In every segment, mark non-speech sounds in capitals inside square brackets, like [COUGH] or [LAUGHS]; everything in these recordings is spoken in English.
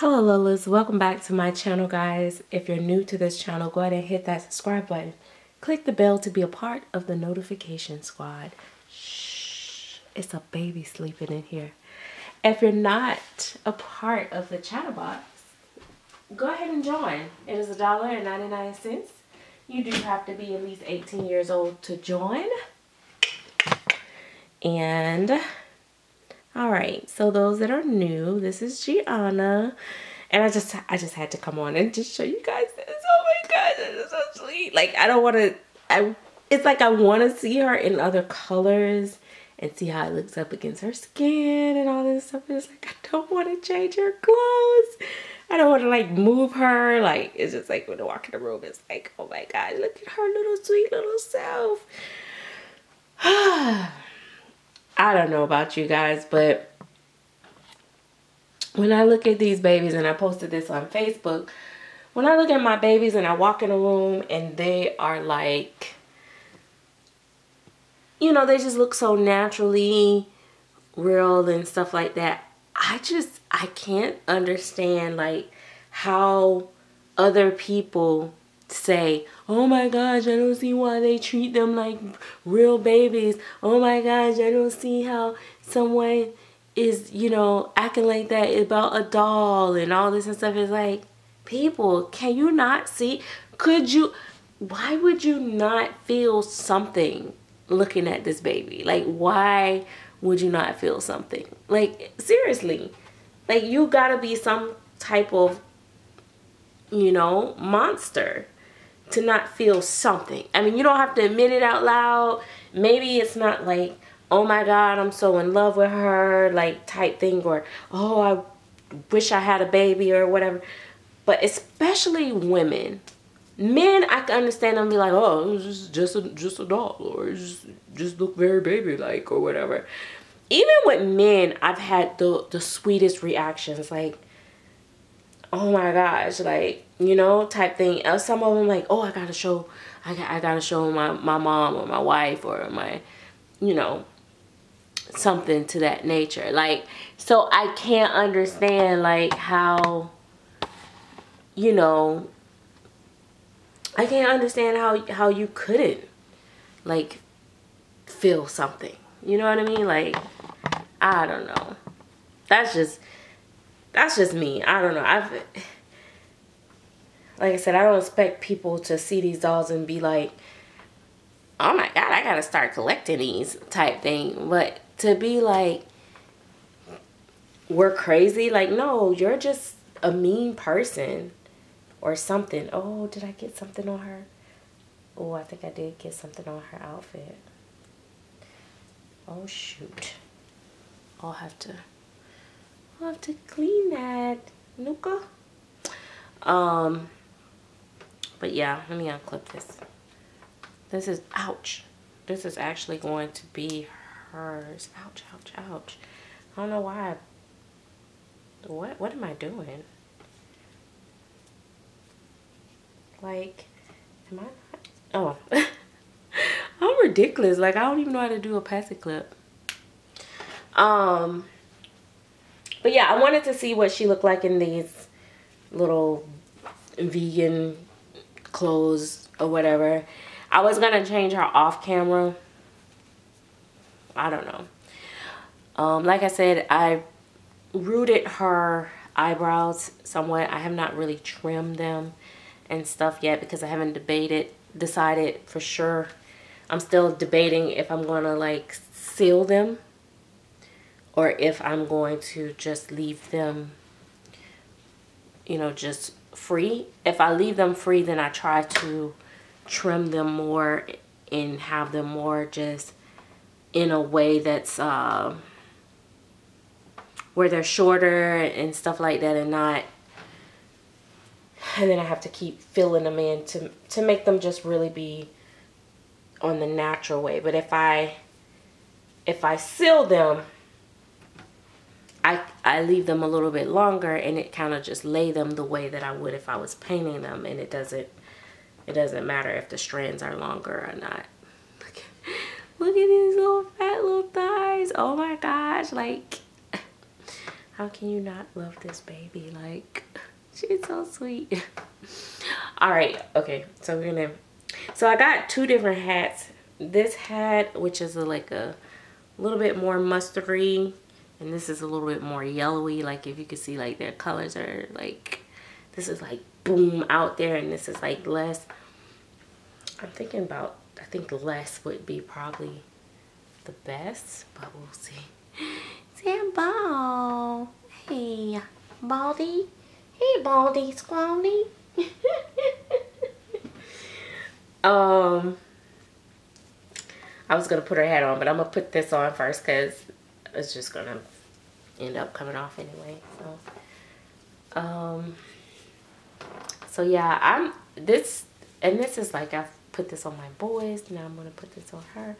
Hello Lolas, welcome back to my channel guys. If you're new to this channel, go ahead and hit that subscribe button. Click the bell to be a part of the notification squad. Shh, it's a baby sleeping in here. If you're not a part of the chatterbox, go ahead and join. It is a dollar and 99 cents. You do have to be at least 18 years old to join. And all right, so those that are new, this is Gianna. And I just I just had to come on and just show you guys this. Oh my god, this is so sweet. Like I don't want to I it's like I want to see her in other colors and see how it looks up against her skin and all this stuff. It's like I don't want to change her clothes. I don't want to like move her. Like it's just like when I walk in the room, it's like, oh my god, look at her little sweet little self. [SIGHS] [SIGHS] I don't know about you guys, but when I look at these babies, and I posted this on Facebook, when I look at my babies and I walk in a room and they are like, you know, they just look so naturally real and stuff like that. I just, I can't understand like how other people say, oh my gosh, I don't see why they treat them like real babies. Oh my gosh, I don't see how someone is, you know, acting like that about a doll and all this and stuff. It's like, people, can you not see? Could you, why would you not feel something looking at this baby? Like, why would you not feel something? Like, seriously, like you gotta be some type of, you know, monster to not feel something. I mean, you don't have to admit it out loud. Maybe it's not like, oh my God, I'm so in love with her, like type thing, or oh, I wish I had a baby or whatever. But especially women, men, I can understand them be like, oh, just just a, just a doll, or just just look very baby like, or whatever. Even with men, I've had the the sweetest reactions, like, oh my gosh, like you know, type thing. Some of them like, oh, I gotta show, I, got, I gotta show my, my mom or my wife or my, you know, something to that nature. Like, so I can't understand like how, you know, I can't understand how, how you couldn't like feel something. You know what I mean? Like, I don't know. That's just, that's just me. I don't know. I've, like I said, I don't expect people to see these dolls and be like, oh my God, I gotta start collecting these type thing. But to be like, we're crazy, like, no, you're just a mean person or something. Oh, did I get something on her? Oh, I think I did get something on her outfit. Oh, shoot. I'll have to, I'll have to clean that. Nuka. Um, but yeah, let me unclip this. This is, ouch. This is actually going to be hers. Ouch, ouch, ouch. I don't know why. I, what, what am I doing? Like, am I not? Oh. [LAUGHS] I'm ridiculous. Like, I don't even know how to do a paci clip. Um, but yeah, I wanted to see what she looked like in these little vegan clothes or whatever. I was going to change her off camera. I don't know. Um, like I said, I rooted her eyebrows somewhat. I have not really trimmed them and stuff yet because I haven't debated, decided for sure. I'm still debating if I'm going to like seal them or if I'm going to just leave them, you know, just free. If I leave them free, then I try to trim them more and have them more just in a way that's uh, where they're shorter and stuff like that and not and then I have to keep filling them in to to make them just really be on the natural way but if I if I seal them I, leave them a little bit longer and it kind of just lay them the way that I would if I was painting them and it doesn't it doesn't matter if the strands are longer or not. Look at, look at these little fat little thighs. Oh my gosh, like How can you not love this baby? Like, she's so sweet. All right, okay, so we're gonna, so I got two different hats. This hat, which is like a little bit more mustardy, and this is a little bit more yellowy. Like if you can see like their colors are like, this is like boom out there and this is like less. I'm thinking about, I think less would be probably the best, but we'll see. [LAUGHS] Sam Ball. Hey, Baldy. Hey, Baldy Squaldy. [LAUGHS] um, I was going to put her hat on, but I'm going to put this on first because it's just to end up coming off anyway. So, um, so yeah, I'm this, and this is like, I've put this on my boys. Now I'm to put this on her.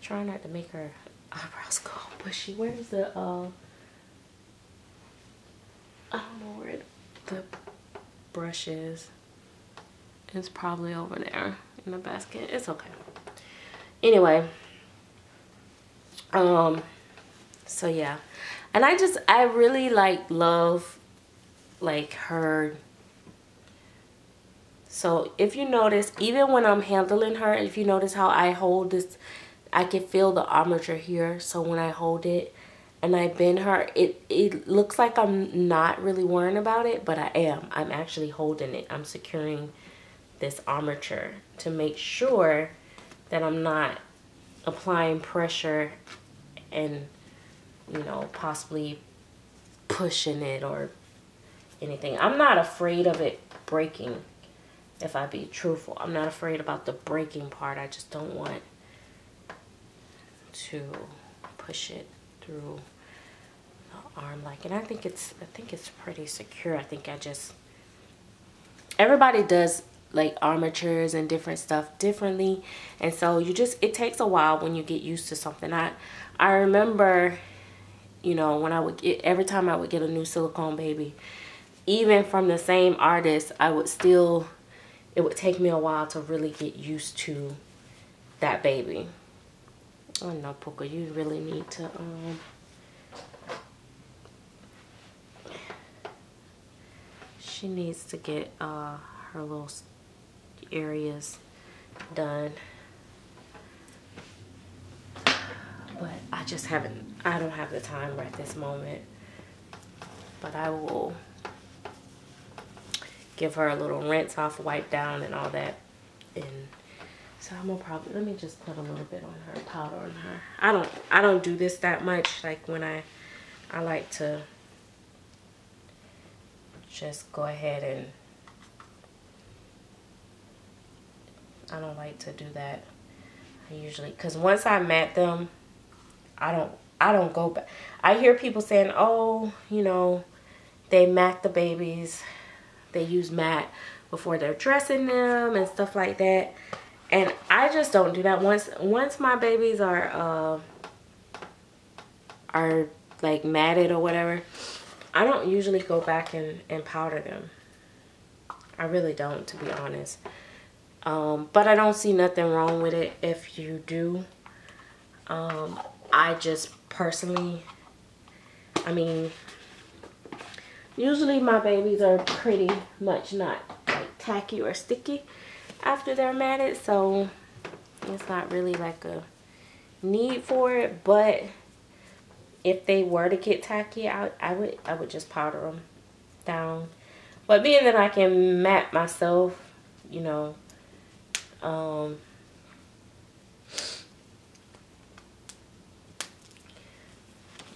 Try not to make her eyebrows go bushy. Where's the, uh, I don't know where the brush is. It's probably over there in the basket. It's okay. Anyway, um, so yeah. And I just, I really like love like her. So if you notice, even when I'm handling her, if you notice how I hold this I can feel the armature here. So when I hold it and I bend her, it, it looks like I'm not really worrying about it, but I am. I'm actually holding it. I'm securing this armature to make sure that I'm not applying pressure and, you know, possibly pushing it or anything. I'm not afraid of it breaking, if I be truthful. I'm not afraid about the breaking part. I just don't want to push it through the arm like and I think it's I think it's pretty secure I think I just everybody does like armatures and different stuff differently and so you just it takes a while when you get used to something I I remember you know when I would get every time I would get a new silicone baby even from the same artist I would still it would take me a while to really get used to that baby Oh no, Puka, you really need to um she needs to get uh her little areas done. But I just haven't I don't have the time right this moment. But I will give her a little rinse off, wipe down and all that and so I'm gonna probably let me just put a little bit on her powder on her. I don't I don't do this that much. Like when I I like to just go ahead and I don't like to do that. I usually because once I mat them, I don't I don't go back. I hear people saying, oh, you know, they mat the babies. They use mat before they're dressing them and stuff like that and I just don't do that once once my babies are uh are like matted or whatever I don't usually go back and, and powder them I really don't to be honest um, but I don't see nothing wrong with it if you do um, I just personally I mean usually my babies are pretty much not like tacky or sticky after they're matted so it's not really like a need for it but if they were to get tacky I, I would I would just powder them down. But being that I can mat myself you know um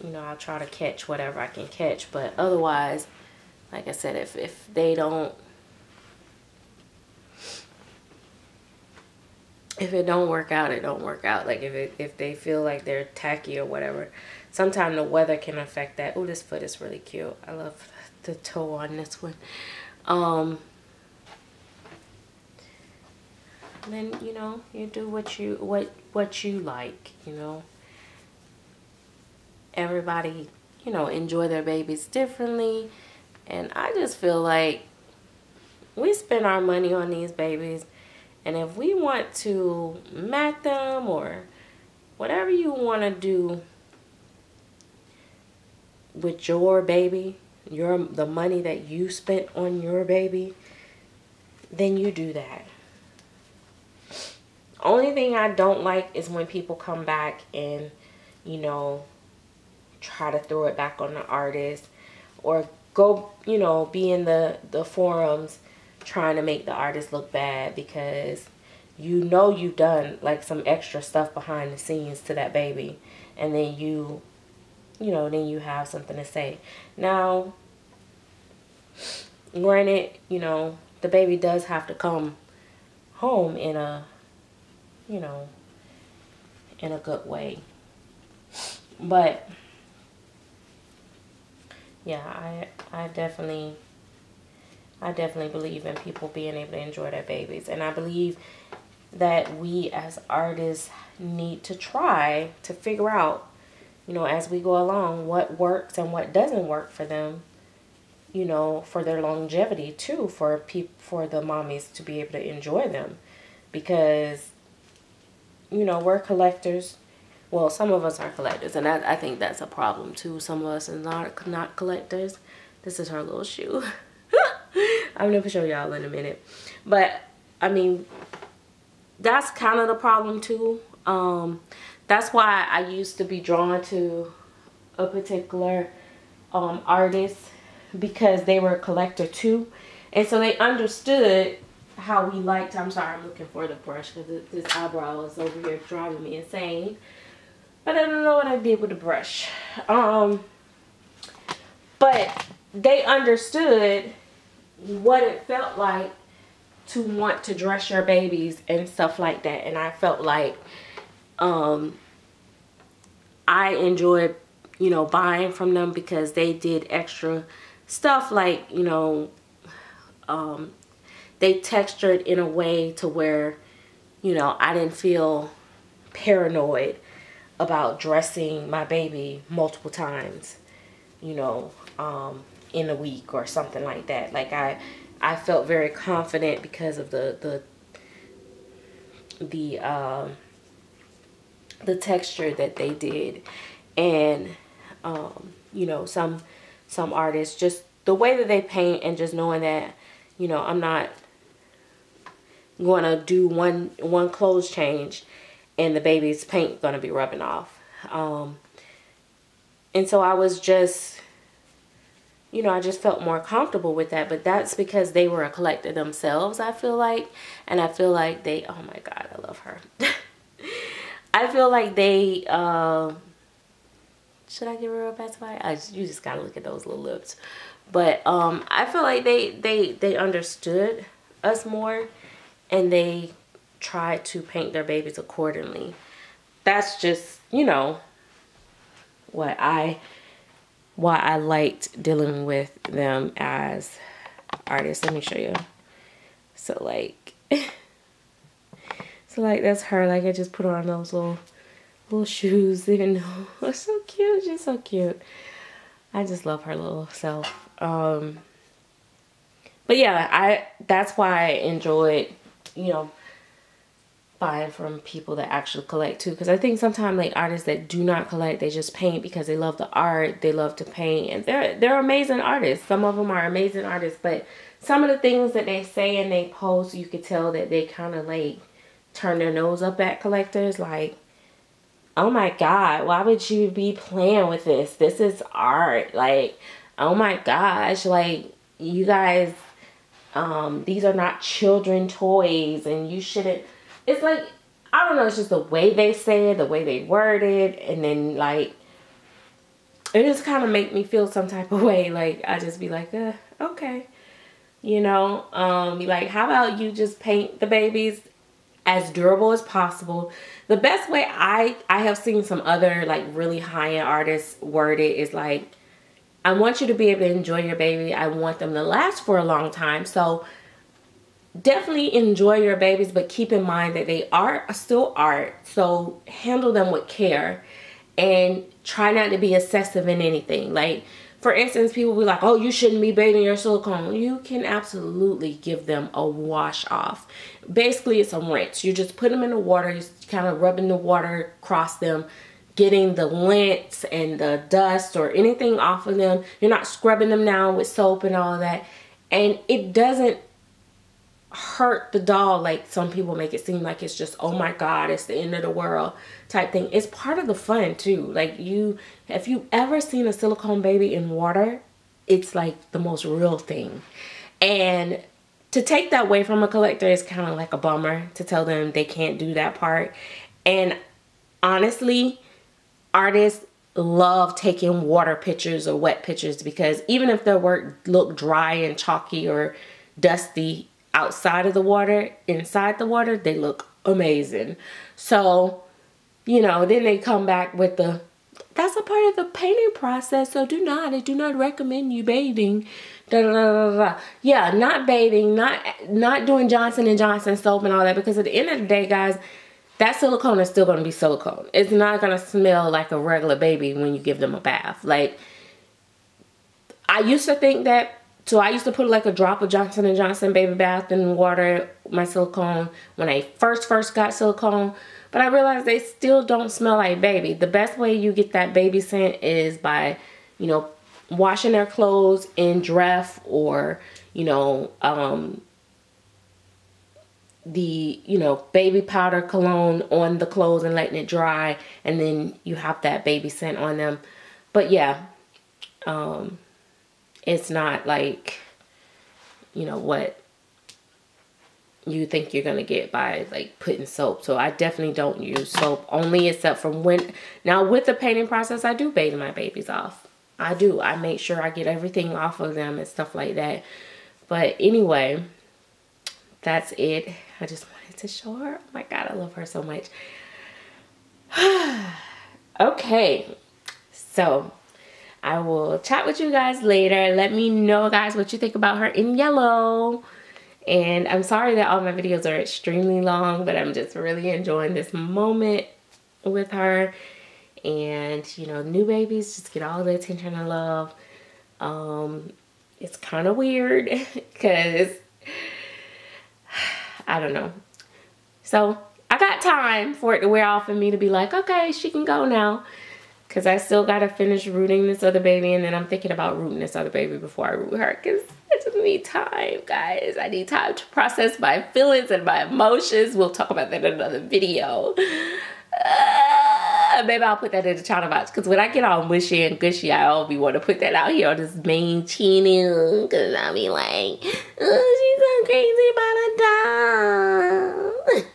you know I'll try to catch whatever I can catch but otherwise like I said if if they don't if it don't work out, it don't work out. Like if it, if they feel like they're tacky or whatever, sometimes the weather can affect that. Oh, this foot is really cute. I love the toe on this one. Um, then you know you do what you what what you like. You know, everybody you know enjoy their babies differently, and I just feel like we spend our money on these babies and if we want to mat them or whatever you want to do, with your baby, your the money that you spent on your baby, then you do that. Only thing I don't like is when people come back and, you know, try to throw it back on the artist or go, you know, be in the, the forums trying to make the artist look bad because you know you've done like some extra stuff behind the scenes to that baby and then you you know then you have something to say. Now granted you know the baby does have to come home in a you know in a good way. But yeah i i definitely I definitely believe in people being able to enjoy their babies. And I believe that we as artists need to try to figure out, you know, as we go along, what works and what doesn't work for them, you know, for their longevity too, for people, for the mommies to be able to enjoy them. Because, you know, we're collectors. Well, some of us are collectors, and I, I think that's a problem too. Some of us are not, not collectors. This is her little shoe. [LAUGHS] I'm gonna show y'all in a minute. But I mean, that's kind of the problem too. Um, that's why I used to be drawn to a particular um, artist because they were a collector too. And so they understood how we liked, I'm sorry, I'm looking for the brush because this eyebrow is over here driving me insane. But I don't know what I did with the brush. Um, but they understood what it felt like to want to dress your babies and stuff like that. And I felt like um, I enjoyed, you know, buying from them because they did extra stuff like, you know, um, they textured in a way to where, you know, I didn't feel paranoid about dressing my baby multiple times, you know, um, in a week or something like that. Like I, I felt very confident because of the the the um, the texture that they did, and um, you know some some artists just the way that they paint and just knowing that you know I'm not going to do one one clothes change and the baby's paint going to be rubbing off. Um, and so I was just you know, I just felt more comfortable with that. But that's because they were a collector themselves, I feel like. And I feel like they, oh my God, I love her. [LAUGHS] I feel like they, uh, should I give her a buy? I just, you just gotta look at those little lips. But um, I feel like they, they, they understood us more and they tried to paint their babies accordingly. That's just, you know, what I why I liked dealing with them as artists. Let me show you. So like, [LAUGHS] so like that's her. Like I just put on those little little shoes, [LAUGHS] even though it's so cute. She's so cute. I just love her little self. Um, but yeah, I that's why I enjoyed, you know, buying from people that actually collect too. Because i think sometimes like artists that do not collect they just paint because they love the art they love to paint and they're they're amazing artists. Some of them are amazing artists but some of the things that they say and they post you could tell that they kind of like turn their nose up at collectors like oh my god why would you be playing with this? This is art like oh my gosh like you guys um these are not children toys and you shouldn't it's like I don't know, it's just the way they say it, the way they word it, and then like it just kind of make me feel some type of way. Like I just be like, uh, okay, you know, um, like, how about you just paint the babies as durable as possible. The best way I I have seen some other like really high end artists word it is like, I want you to be able to enjoy your baby. I want them to last for a long time. So definitely enjoy your babies but keep in mind that they are still art so handle them with care and try not to be excessive in anything. Like for instance people be like oh you shouldn't be bathing your silicone. You can absolutely give them a wash off. Basically it's a rinse. You just put them in the water you kind of rubbing the water across them getting the lint and the dust or anything off of them. You're not scrubbing them down with soap and all that. And it doesn't hurt the doll like some people make it seem like it's just oh my god it's the end of the world type thing. It's part of the fun too. Like you if you ever seen a silicone baby in water it's like the most real thing. And to take that away from a collector is kind of like a bummer to tell them they can't do that part. And honestly artists love taking water pictures or wet pictures because even if their work look dry and chalky or dusty outside of the water, inside the water, they look amazing. So, you know, then they come back with the that's a part of the painting process. So do not, I do not recommend you bathing. Da, da, da. Yeah, not bathing, not not doing Johnson and Johnson soap and all that because at the end of the day, guys, that silicone is still going to be silicone. It's not going to smell like a regular baby when you give them a bath. Like, I used to think that, so I used to put like a drop of Johnson & Johnson baby bath in water, my silicone, when I first, first got silicone. But I realized they still don't smell like baby. The best way you get that baby scent is by, you know, washing their clothes in Dreft or, you know, um, the you know baby powder cologne on the clothes and letting it dry and then you have that baby scent on them but yeah um it's not like you know what you think you're gonna get by like putting soap so i definitely don't use soap only except from when now with the painting process i do bathe my babies off i do i make sure i get everything off of them and stuff like that but anyway that's it. I just wanted to show her. Oh my God, I love her so much. [SIGHS] okay, so I will chat with you guys later. Let me know, guys, what you think about her in yellow. And I'm sorry that all my videos are extremely long, but I'm just really enjoying this moment with her. And, you know, new babies just get all the attention and love. Um, it's kind of weird [LAUGHS] because [SIGHS] I don't know. So I got time for it to wear off and me to be like, okay, she can go now. Because I still got to finish rooting this other baby. And then I'm thinking about rooting this other baby before I root her. Because I just need time, guys. I need time to process my feelings and my emotions. We'll talk about that in another video. Uh, maybe I'll put that in the chatterbox. Because when I get all mushy and gushy, I always want to put that out here on this main channel. Because I'll be like, oh, she's so crazy about a dog. [LAUGHS]